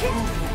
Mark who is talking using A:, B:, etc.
A: Kill me.